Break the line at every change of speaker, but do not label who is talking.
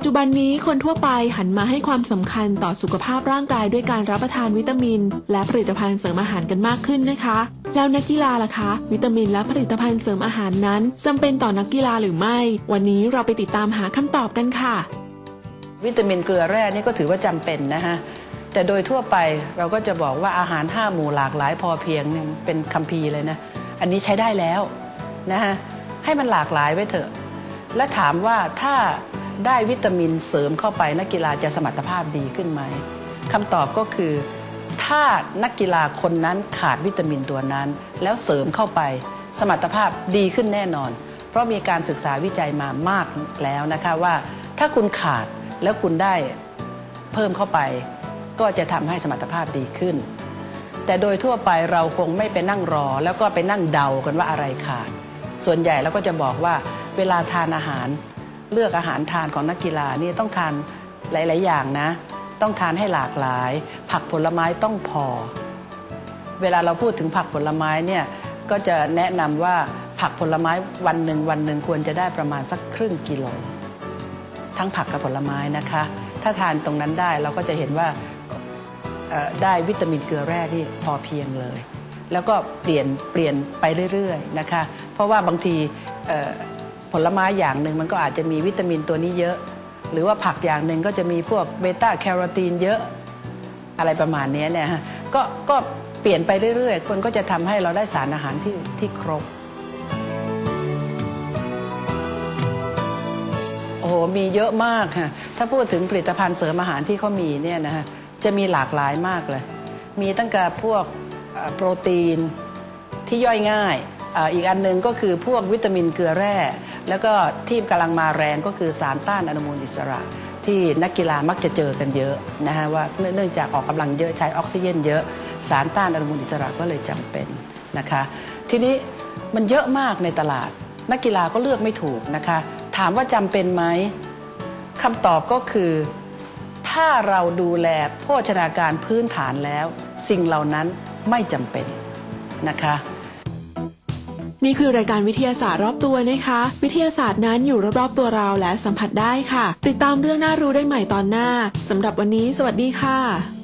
จจุบันนี้คนทั่วไปหันมาให้ความสำคัญต่อสุขภาพร่างกายด้วยการรับประทานวิตามิน และผลิตภัณฑ์เสริมอาหารกันมากขึ้นนะคะ แล้วนักกีฬาล่ะคะ วิตามินและผลิตภัณฑ์เสริมอาหารนั้นจำเป็นต่อนักกีฬาหรือไม่ วันนี้เราไปติดตามหาคำตอบกันค่ะ
วิตามินเกลือแร่นี่ก็ถือว่าจำเป็นนะฮะแต่โดยทั่วไปเราก็จะบอกว่าอาหารห้าหมู่หลากหลายพอเพียงเนี่ยเป็นคัมภีร์เลยนะอันนี้ใช้ได้แล้วนะฮะให้มันหลากหลายไว้เถอะ และถามว่าถ้า ได้วิตามินเสริมเข้าไปนักกีฬาจะสมรรถภาพดีขึ้นไหมคำตอบก็คือ ถ้านักกีฬาคนนั้นขาดวิตามินตัวนั้น แล้วเสริมเข้าไปสมรรถภาพดีขึ้นแน่นอน เพราะมีการศึกษาวิจัยมามากแล้วนะคะว่า ถ้าคุณขาดแล้วคุณได้เพิ่มเข้าไป ก็จะทำให้สมรรถภาพดีขึ้น แต่โดยทั่วไปเราคงไม่ไปนั่งรอ แล้วก็ไปนั่งเดากันว่าอะไรขาด ส่วนใหญ่เราก็จะบอกว่าเวลาทานอาหาร เลือกอาหารทานของนักกีฬานี่ต้องทานหลาย ๆ อย่างนะ ต้องทานให้หลากหลาย ผักผลไม้ต้องพอ เวลาเราพูดถึงผักผลไม้เนี่ยก็จะแนะนำว่าผักผลไม้วันหนึ่งวันหนึ่งควรจะได้ประมาณสักครึ่งกิโล ทั้งผักกับผลไม้นะคะ ถ้าทานตรงนั้นได้เราก็จะเห็นว่าได้วิตามินเกลือแร่ที่พอเพียงเลย แล้วก็เปลี่ยนเปลี่ยนไปเรื่อย ๆ นะคะ เพราะว่าบางที ผลไม้อย่างหนึ่งมันก็อาจจะมีวิตามินตัวนี้เยอะ หรือว่าผักอย่างหนึ่งก็จะมีพวกเบต้าแคโรทีนเยอะอะไรประมาณนี้เนี่ยฮะก็ก็เปลี่ยนไปเรื่อยๆ คนก็จะทำให้เราได้สารอาหารที่ที่ครบ โอ้โห มีเยอะมากค่ะ ถ้าพูดถึงผลิตภัณฑ์เสริมอาหารที่เขามีเนี่ยนะฮะ จะมีหลากหลายมากเลย มีตั้งแต่พวกโปรตีนที่ย่อยง่าย อีกอันหนึงก็คือพวกวิตามินเกลือแร่ แล้วก็ที่กำลังมาแรงก็คือสารต้านอนุมูลอิสระ ที่นักกีฬามักจะเจอกันเยอะนะฮะว่าเนื่องจากออกกำลังเยอะใช้ออกซิเจนเยอะสารต้านอนุมูลอิสระก็เลยจำเป็นนะคะ ทีนี้มันเยอะมากในตลาด นักกีฬาก็เลือกไม่ถูกนะคะ ถามว่าจำเป็นไหมคำตอบก็คือ ถ้าเราดูแลโภชนาการพื้นฐานแล้ว สิ่งเหล่านั้นไม่จำเป็นนะคะ
นี่คือรายการวิทยาศาสตร์รอบตัวนะคะ วิทยาศาสตร์นั้นอยู่รอบๆตัวเราและสัมผัสได้ค่ะ ติดตามเรื่องน่ารู้ได้ใหม่ตอนหน้าสำหรับวันนี้ สวัสดีค่ะ